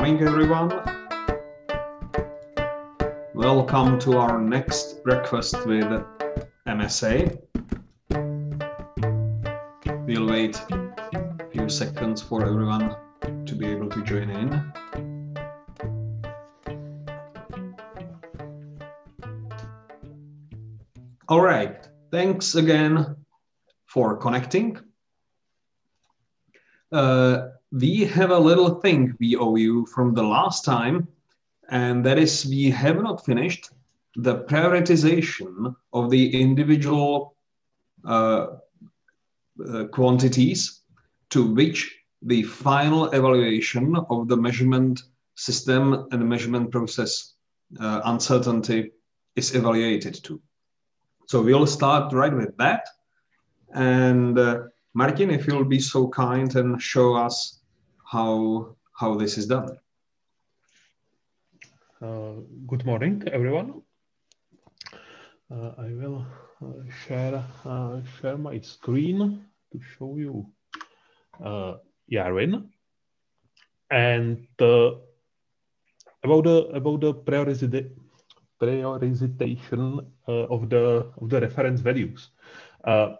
morning, everyone. Welcome to our next breakfast with MSA. We'll wait a few seconds for everyone to be able to join in. All right, thanks again for connecting. Uh, we have a little thing we owe you from the last time, and that is we have not finished the prioritization of the individual uh, uh, quantities to which the final evaluation of the measurement system and measurement process uh, uncertainty is evaluated to. So we'll start right with that. And uh, Martin, if you'll be so kind and show us how how this is done. Uh, good morning, everyone. Uh, I will uh, share uh, share my screen to show you uh, Yarvyn and uh, about the about the prioritization of the of the reference values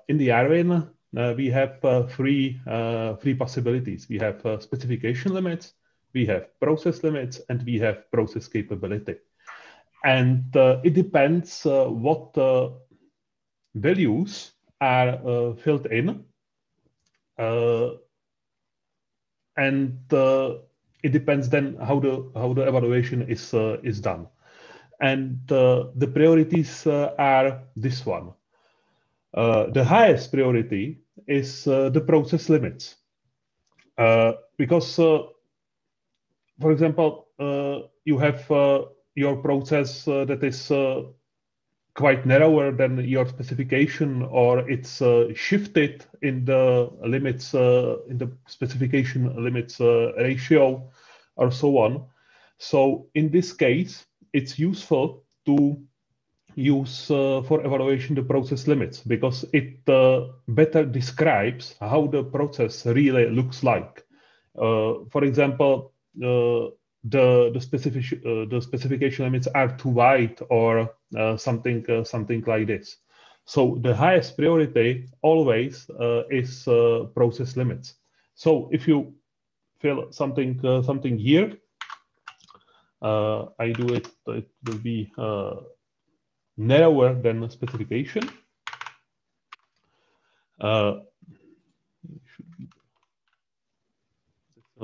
in the Yarvyn uh, we have uh, three, uh, three possibilities. We have specification limits, we have process limits, and we have process capability. And it depends what values are filled in. and it depends then how the how the evaluation is uh, is done and uh, the priorities uh, are this one uh, the highest priority is uh, the process limits. Uh, because, for example, you have your process that is quite narrower than your specification or it's uh, shifted in the limits uh, in the specification limits uh, ratio or so on so in this case it's useful to use uh, for evaluation the process limits because it uh, better describes how the process really looks like. Uh, for example, uh, the the specific uh, the specification limits are too wide or uh, something something like this. So the highest priority always is process limits. So if you fill something something here, I do it. It will be narrower than specification. Uh,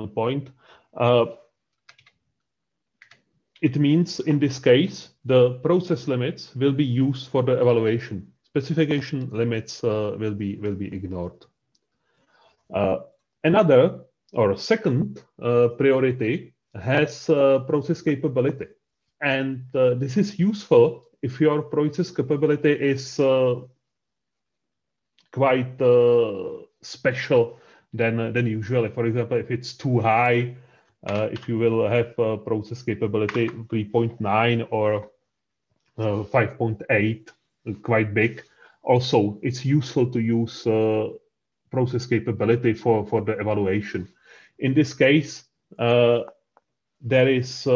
point. Uh, it means in this case, the process limits will be used for the evaluation. Specification limits uh, will be will be ignored. Uh, another or second uh, priority has uh, process capability, and uh, this is useful if your process capability is uh, quite uh, special than uh, than usually. For example, if it's too high, uh, if you will have process capability 3.9 or uh, 5.8, quite big. Also, it's useful to use uh, process capability for for the evaluation. In this case, there is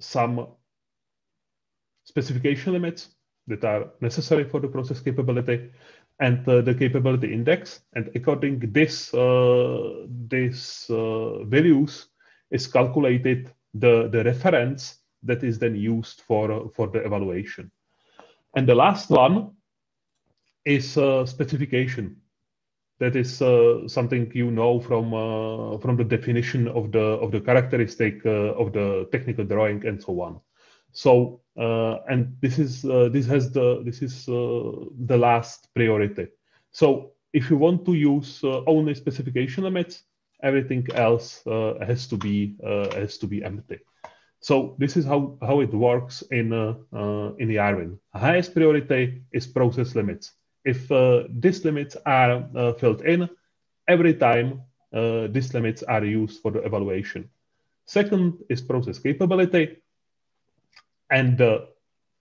some specification limits that are necessary for the process capability and uh, the capability index. And according this, uh, this uh, values is calculated the, the reference that is then used for, for the evaluation. And the last one is uh, specification. That is uh, something you know from uh, from the definition of the of the characteristic of the technical drawing and so on. So uh, and this is uh, this has the this is uh, the last priority. So if you want to use only specification limits, everything else has to be has to be empty. So this is how, how it works in, uh, uh, in the Yarvyn. Highest priority is process limits. If uh, these limits are filled in, every time these limits are used for the evaluation. Second is process capability. And the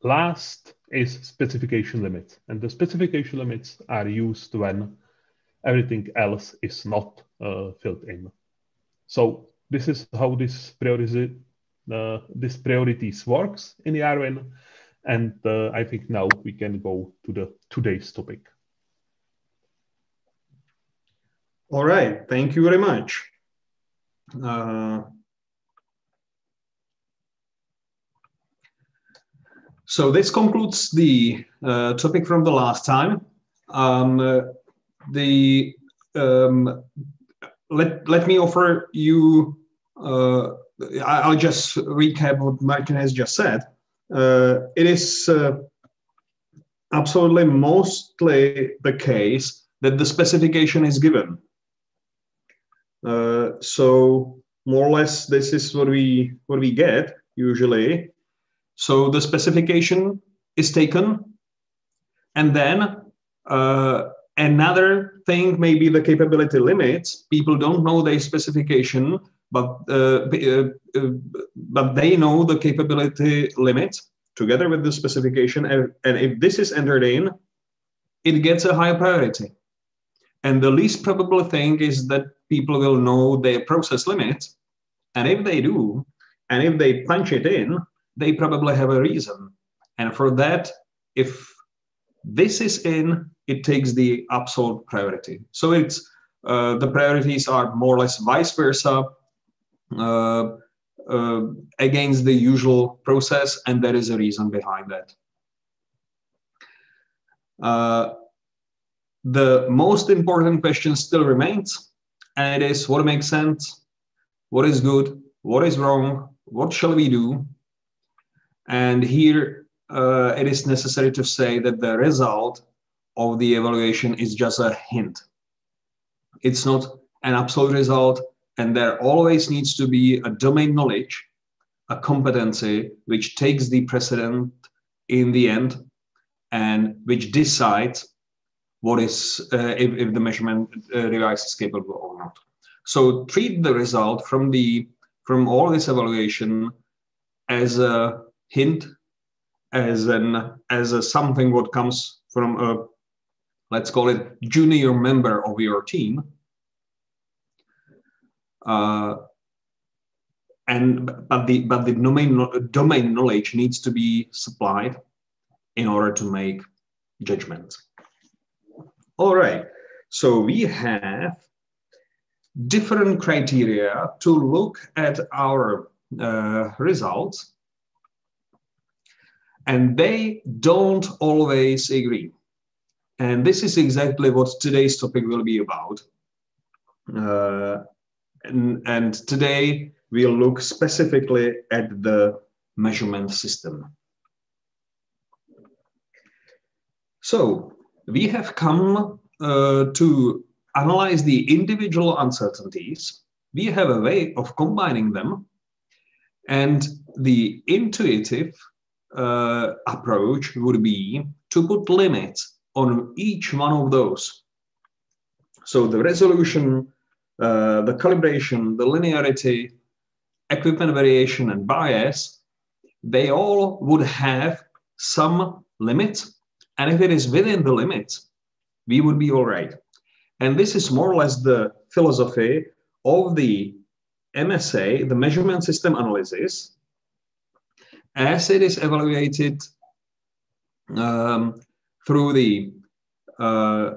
last is specification limits. And the specification limits are used when everything else is not uh, filled in. So this is how this priority, uh, this priorities works in the Yarvyn. And uh, I think now we can go to the today's topic. All right, thank you very much. So this concludes the uh, topic from the last time. Um, uh, the um, let let me offer you. Uh, I'll just recap what Martin has just said. Uh, it is uh, absolutely mostly the case that the specification is given. Uh, so more or less, this is what we what we get usually. So the specification is taken, and then uh, another thing may be the capability limits. People don't know their specification, but uh, uh, uh, but they know the capability limits together with the specification. And, and if this is entered in, it gets a higher priority. And the least probable thing is that people will know their process limits. And if they do, and if they punch it in, they probably have a reason. And for that, if this is in, it takes the absolute priority. So it's uh, the priorities are more or less vice versa uh, uh, against the usual process, and there is a reason behind that. Uh, the most important question still remains, and it is what makes sense, what is good, what is wrong, what shall we do? And here uh, it is necessary to say that the result of the evaluation is just a hint. It's not an absolute result, and there always needs to be a domain knowledge, a competency which takes the precedent in the end and which decides what is uh, if, if the measurement uh, device is capable or not. So treat the result from the from all this evaluation as a hint, as an as a something what comes from a let's call it junior member of your team. Uh, and but the but the domain domain knowledge needs to be supplied in order to make judgments. All right. So we have different criteria to look at our uh, results, and they don't always agree. And this is exactly what today's topic will be about. Uh, and, and today we'll look specifically at the measurement system. So we have come uh, to analyze the individual uncertainties. We have a way of combining them. And the intuitive uh, approach would be to put limits on each one of those. So the resolution, uh, the calibration, the linearity, equipment variation, and bias, they all would have some limits and if it is within the limits, we would be all right. And this is more or less the philosophy of the MSA, the measurement system analysis, as it is evaluated um, through the uh,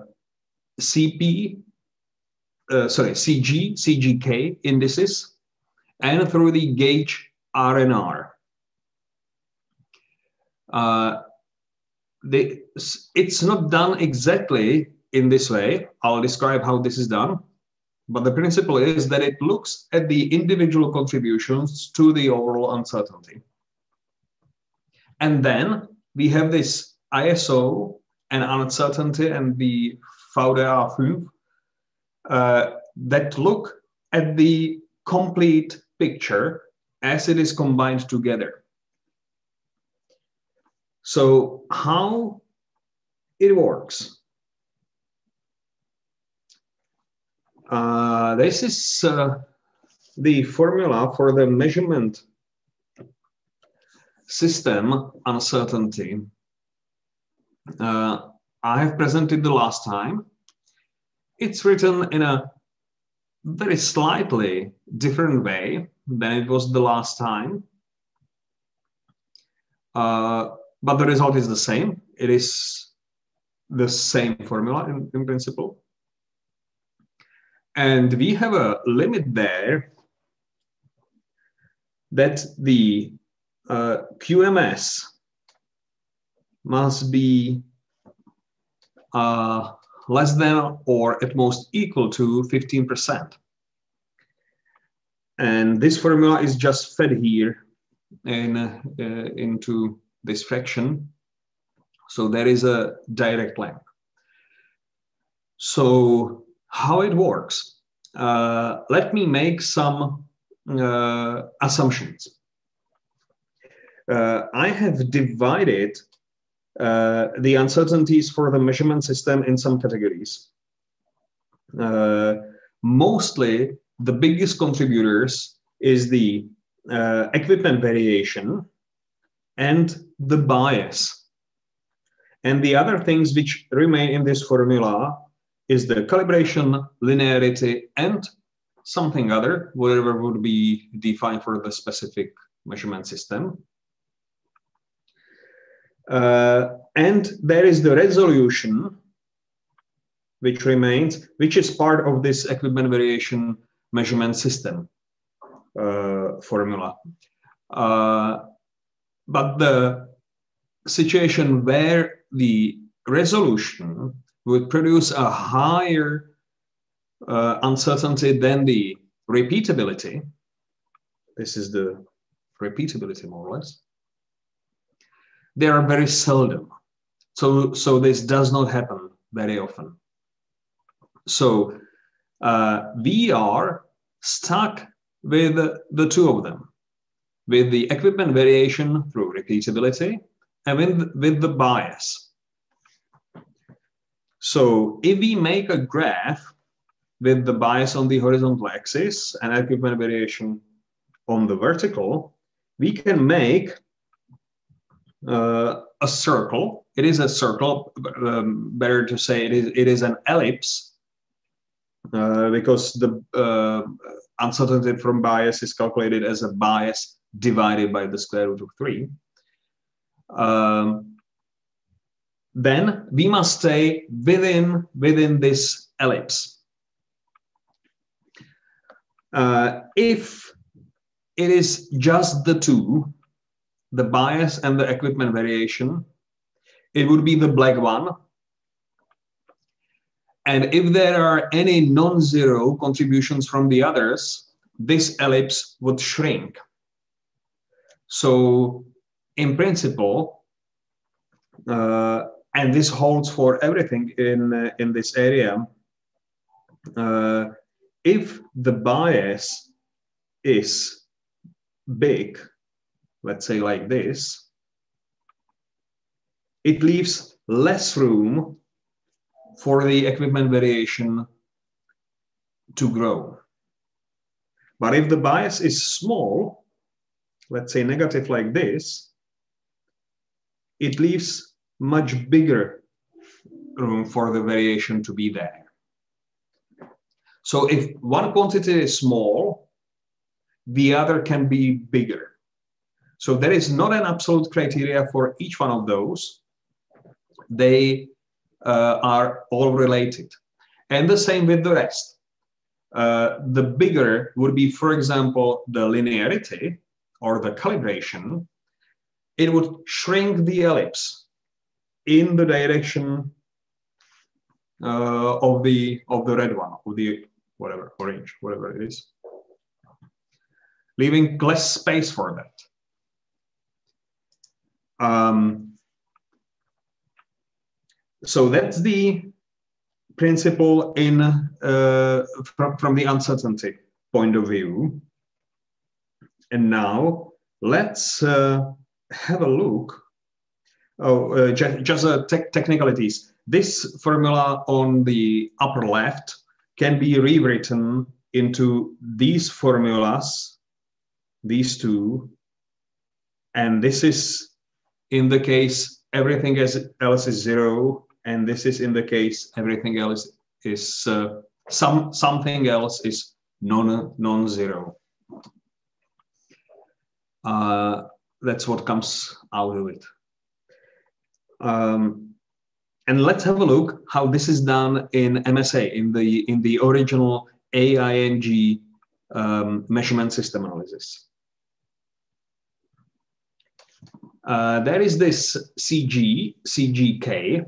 CP, uh, sorry, CG, CGK indices, and through the gauge R&R. Uh, it's not done exactly in this way. I'll describe how this is done. But the principle is that it looks at the individual contributions to the overall uncertainty. And then we have this ISO and uncertainty and the VDA5 uh, that look at the complete picture as it is combined together. So how it works. Uh, this is uh, the formula for the measurement system uncertainty. Uh, I have presented the last time. It's written in a very slightly different way than it was the last time. Uh, but the result is the same. It is the same formula in, in principle. And we have a limit there that the uh, QMS must be uh, less than or at most equal to 15%. And this formula is just fed here in, uh, into this fraction. So there is a direct length. So how it works? Uh, let me make some uh, assumptions. Uh, I have divided uh, the uncertainties for the measurement system in some categories. Uh, mostly, the biggest contributors is the equipment variation and the bias. And the other things which remain in this formula is the calibration, linearity, and something other, whatever would be defined for the specific measurement system. Uh, and there is the resolution, which remains, which is part of this equipment variation measurement system uh, formula. Uh, but the situation where the resolution would produce a higher uh, uncertainty than the repeatability, this is the repeatability more or less, they are very seldom. So, so this does not happen very often. So uh, we are stuck with the two of them, with the equipment variation through repeatability and with, with the bias. So if we make a graph with the bias on the horizontal axis and equipment variation on the vertical, we can make uh, a circle. It is a circle. Um, better to say it is it is an ellipse uh, because the uh, uncertainty from bias is calculated as a bias divided by the square root of three. Um, then we must stay within within this ellipse. Uh, if it is just the two, the bias and the equipment variation, it would be the black one. And if there are any non-zero contributions from the others, this ellipse would shrink. So in principle, uh, and this holds for everything in, uh, in this area, uh, if the bias is big, let's say like this, it leaves less room for the equipment variation to grow. But if the bias is small, let's say negative like this, it leaves much bigger room for the variation to be there. So if one quantity is small, the other can be bigger. So there is not an absolute criteria for each one of those. They uh, are all related. And the same with the rest. Uh, the bigger would be, for example, the linearity or the calibration. It would shrink the ellipse in the direction uh, of the of the red one, of the whatever orange, whatever it is, leaving less space for that. Um, so that's the principle in uh, from, from the uncertainty point of view. And now let's uh, have a look. Oh, uh, just, just uh, te technicalities. This formula on the upper left can be rewritten into these formulas, these two, and this is in the case everything else is zero, and this is in the case everything else is uh, some something else is non, non-zero. Uh, that's what comes out of it. Um, and let's have a look how this is done in MSA, in the, in the original AIAG um, measurement system analysis. Uh, there is this CG, CGK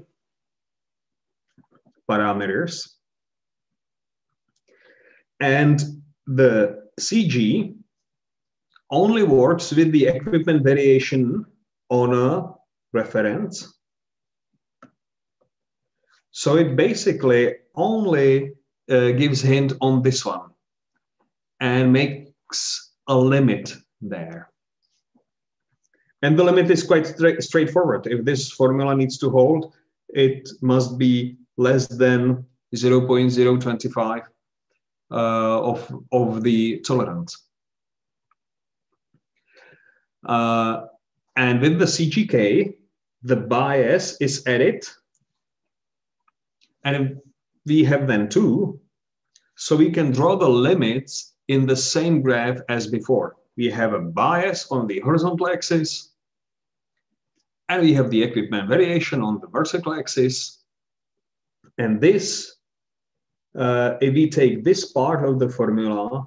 parameters. And the CG only works with the equipment variation on a reference. So it basically only uh, gives hint on this one and makes a limit there. And the limit is quite stra straightforward. If this formula needs to hold, it must be less than 0.025 uh, of, of the tolerance. Uh, and with the CGK, the bias is added. And we have then two. So we can draw the limits in the same graph as before. We have a bias on the horizontal axis, and we have the equipment variation on the vertical axis. And this, uh, if we take this part of the formula,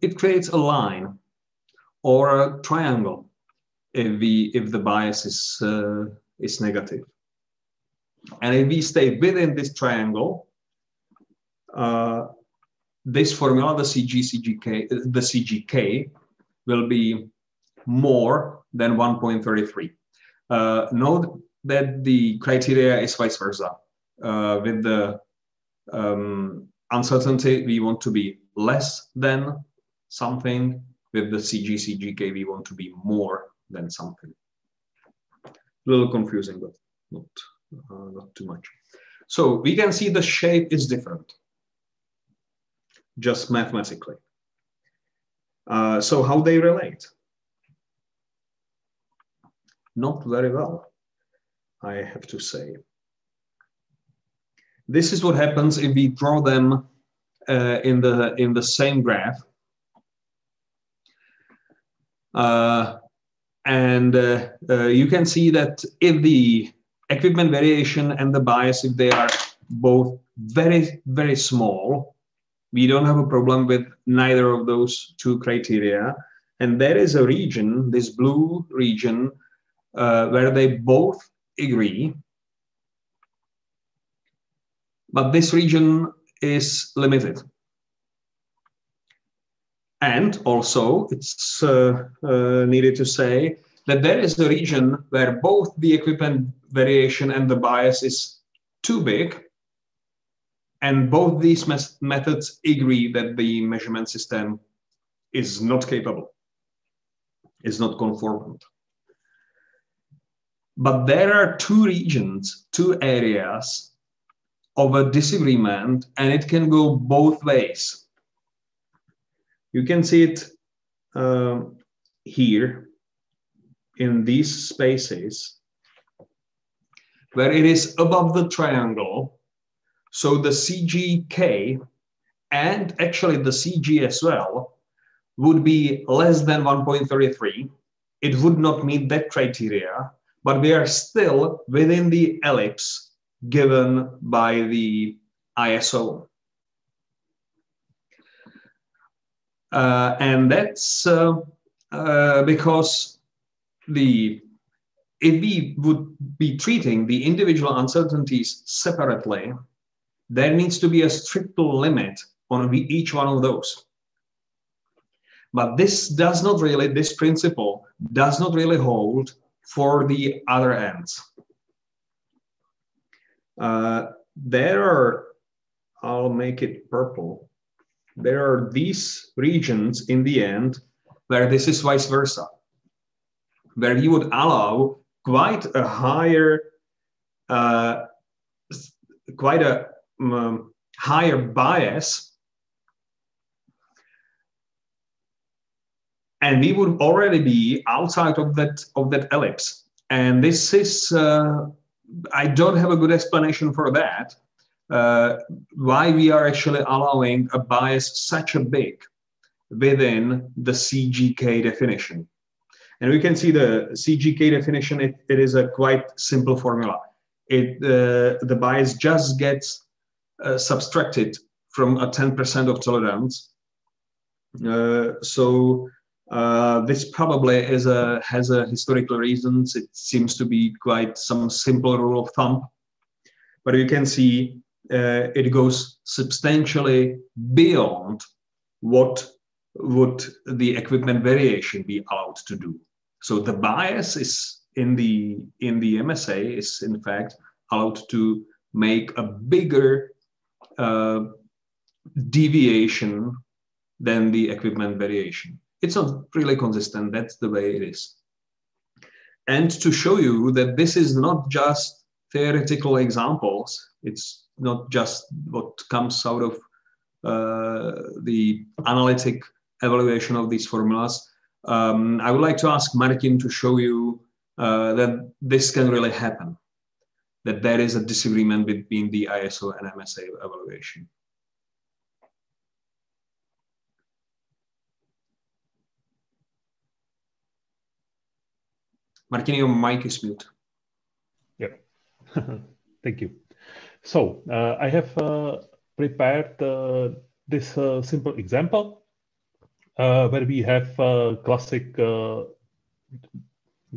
it creates a line or a triangle if we if the bias is uh, is negative. And if we stay within this triangle, uh, this formula, the CG, CGK, the CGK, will be more than 1.33. Uh, note that the criteria is vice versa. Uh, with the um, uncertainty, we want to be less than something. With the CG, CGK, we want to be more than something. A little confusing, but not, uh, not too much. So we can see the shape is different just mathematically. Uh, so how they relate? Not very well, I have to say. This is what happens if we draw them uh, in the in the same graph. Uh, and uh, uh, you can see that if the equipment variation and the bias, if they are both very, very small, we don't have a problem with neither of those two criteria. And there is a region, this blue region, uh, where they both agree. But this region is limited. And also, it's uh, uh, needed to say that there is a region where both the equipment variation and the bias is too big, and both these methods agree that the measurement system is not capable, is not conformant. But there are two regions, two areas of a disagreement, and it can go both ways. You can see it uh, here in these spaces where it is above the triangle so the CGK and actually the CG as well would be less than 1.33. It would not meet that criteria, but we are still within the ellipse given by the ISO. Uh, and that's uh, uh, because the if we would be treating the individual uncertainties separately, there needs to be a strict limit on each one of those. But this does not really, this principle does not really hold for the other ends. Uh, there are, I'll make it purple. There are these regions in the end where this is vice versa, where you would allow quite a higher, uh, quite a um, higher bias, and we would already be outside of that of that ellipse. And this is uh, I don't have a good explanation for that, uh, why we are actually allowing a bias such a big within the CGK definition. And we can see the CGK definition, it, it is a quite simple formula. It, uh, the bias just gets uh, subtracted from a 10% of tolerance. Uh, so uh, this probably is a, has a historical reasons. It seems to be quite some simple rule of thumb. But you can see uh, it goes substantially beyond what would the equipment variation be allowed to do. So the bias is in the in the MSA is in fact allowed to make a bigger uh, deviation than the equipment variation. It's not really consistent. That's the way it is. And to show you that this is not just theoretical examples, it's not just what comes out of uh, the analytic evaluation of these formulas. Um, I would like to ask Martin to show you uh, that this can really happen, that there is a disagreement between the ISO and MSA evaluation. Martin, your mic is mute. Yeah, thank you. So uh, I have uh, prepared uh, this uh, simple example uh, where we have uh, classic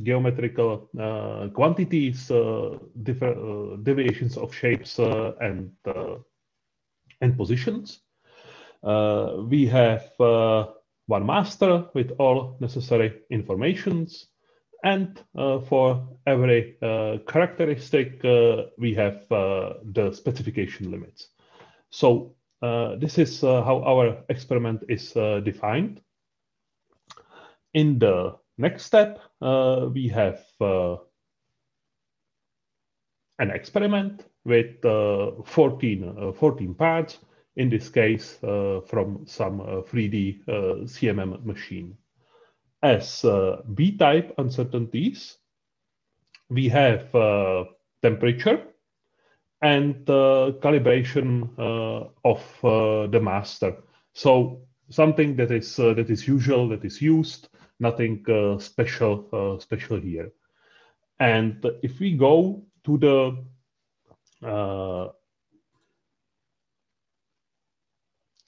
geometrical quantities, deviations of shapes and and positions. we have one master with all necessary informations and uh, for every uh, characteristic, uh, we have uh, the specification limits. So uh, this is uh, how our experiment is defined. In the next step, we have an experiment with 14, 14 parts, in this case from some 3D CMM machine as uh, B-type uncertainties, we have uh, temperature and uh, calibration uh, of uh, the master. So something that is uh, that is usual, that is used, nothing special special here. And if we go to the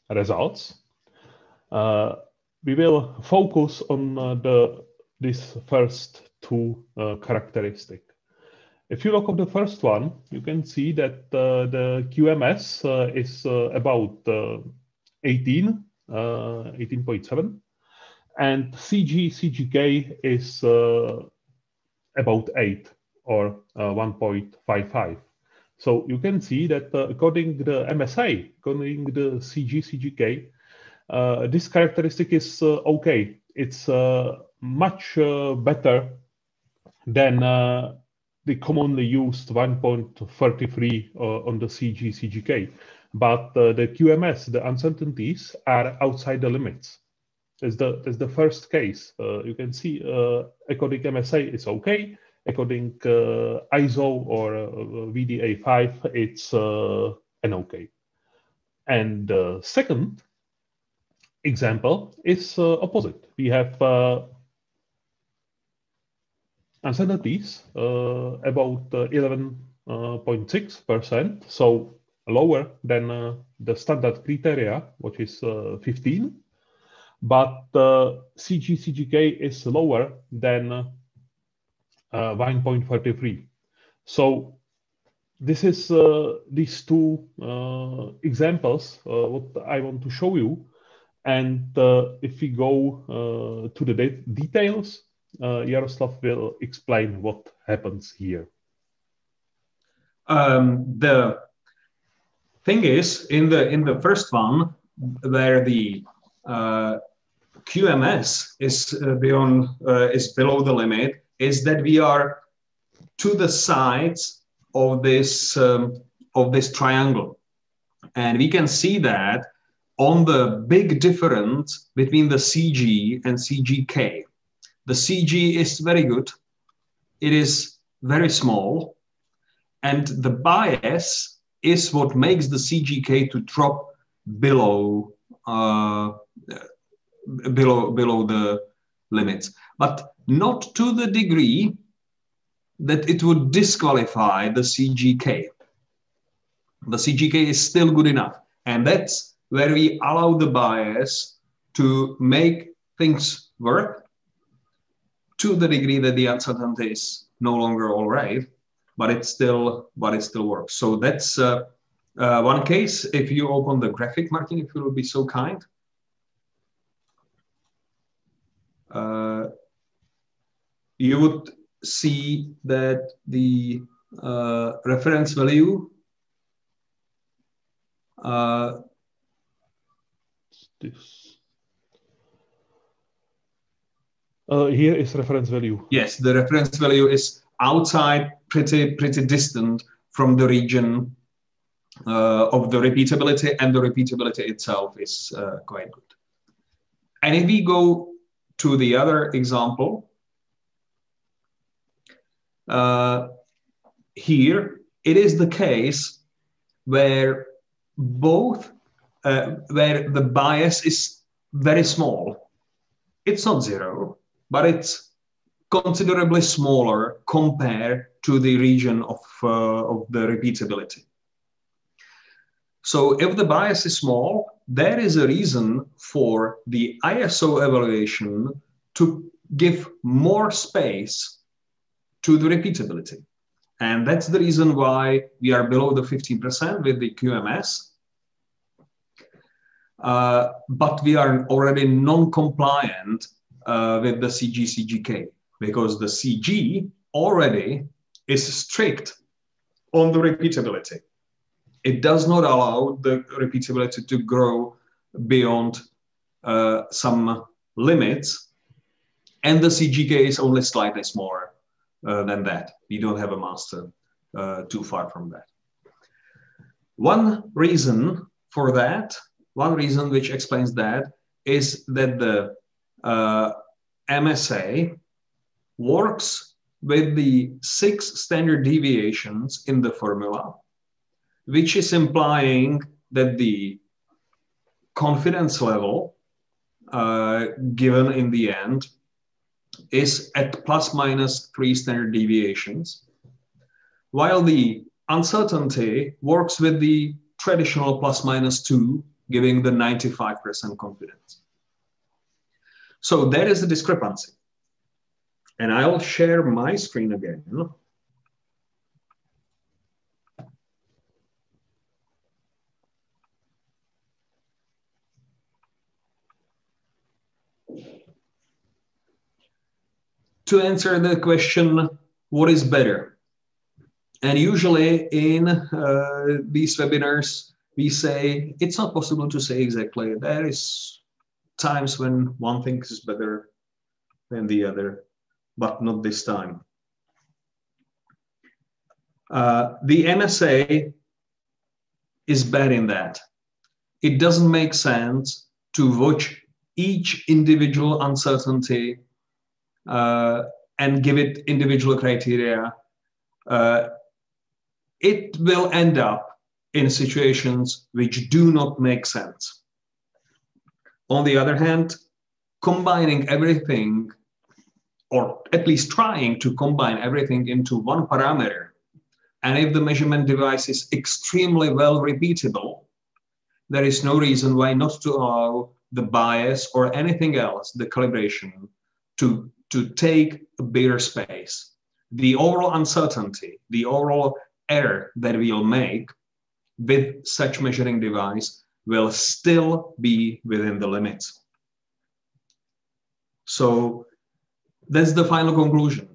results, we will focus on uh, the this first two uh, characteristic. If you look at the first one, you can see that uh, the QMS uh, is uh, about uh, 18, 18.7, and CG CGK is about 8 or 1.55. So you can see that according to the MSA, according to the CG CGK, uh, this characteristic is uh, okay. It's uh, much better than the commonly used 1.33 on the CG CGK. But the QMS, the uncertainties are outside the limits. That's the, that's the first case. you can see according MSA, it's okay according uh, ISO or uh, VDA5, it's uh, an okay. And second, example is uh, opposite. We have uh, uncertainties uh, about 11.6%, so lower than the standard criteria, which is 15. But CG CGK is lower than 1.33. So this is uh, these two uh, examples uh, what I want to show you and uh, if we go uh, to the de details, uh, Jaroslav will explain what happens here. Um, the thing is, in the in the first one, where the uh, QMS is uh, beyond uh, is below the limit, is that we are to the sides of this um, of this triangle, and we can see that on the big difference between the CG and CGK. The CG is very good. It is very small. And the bias is what makes the CGK to drop below uh, below below the limits, but not to the degree that it would disqualify the CGK. The CGK is still good enough, and that's where we allow the bias to make things work to the degree that the uncertainty is no longer all right, but it still but it still works. So that's uh, uh, one case. If you open the graphic, Martin, if you will be so kind. Uh, you would see that the uh, reference value uh, this uh, here is reference value. Yes, the reference value is outside, pretty pretty distant from the region uh, of the repeatability, and the repeatability itself is uh, quite good. And if we go to the other example, uh, here it is the case where both uh, where the bias is very small. It's not zero, but it's considerably smaller compared to the region of, uh, of the repeatability. So if the bias is small, there is a reason for the ISO evaluation to give more space to the repeatability. And that's the reason why we are below the 15% with the QMS. Uh, but we are already non-compliant uh, with the CG CGK because the CG already is strict on the repeatability. It does not allow the repeatability to grow beyond uh, some limits, and the CGK is only slightly smaller uh, than that. We don't have a master uh, too far from that. One reason for that, one reason which explains that, is that the uh, MSA works with the six standard deviations in the formula, which is implying that the confidence level uh, given in the end is at plus minus three standard deviations, while the uncertainty works with the traditional plus minus two, giving the 95% confidence. So there is a discrepancy. And I'll share my screen again. To answer the question, what is better? And usually in uh, these webinars, we say it's not possible to say exactly. There is times when one thing is better than the other, but not this time. Uh, the MSA is bad in that. It doesn't make sense to watch each individual uncertainty uh, and give it individual criteria. Uh, it will end up in situations which do not make sense. On the other hand, combining everything, or at least trying to combine everything into one parameter, and if the measurement device is extremely well repeatable, there is no reason why not to allow the bias or anything else, the calibration, to, to take a bigger space. The overall uncertainty, the overall error that we'll make with such measuring device will still be within the limits. So that's the final conclusion.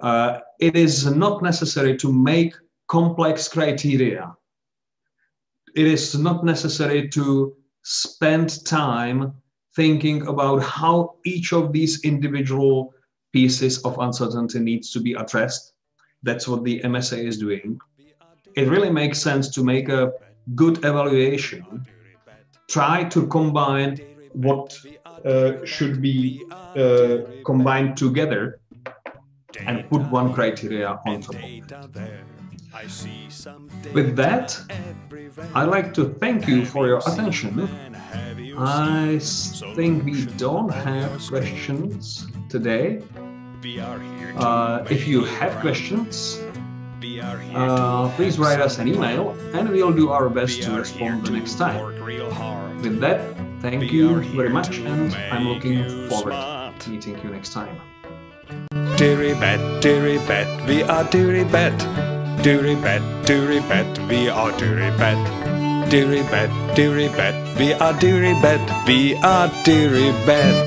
Uh, it is not necessary to make complex criteria. It is not necessary to spend time thinking about how each of these individual pieces of uncertainty needs to be addressed. That's what the MSA is doing. It really makes sense to make a good evaluation try to combine what uh, should be uh, combined together and put one criteria on top of it. With that, I'd like to thank you for your attention. I think we don't have questions today. Uh, if you have questions, uh, please write us an email and we'll do our best to respond the next time. With that, thank you very much and I'm looking forward to meeting you next time. Diribet, Diribet, we are Diribet. Diribet, Diribet, we are Diribet. Diribet, Diribet, we are Diribet, we are Diribet.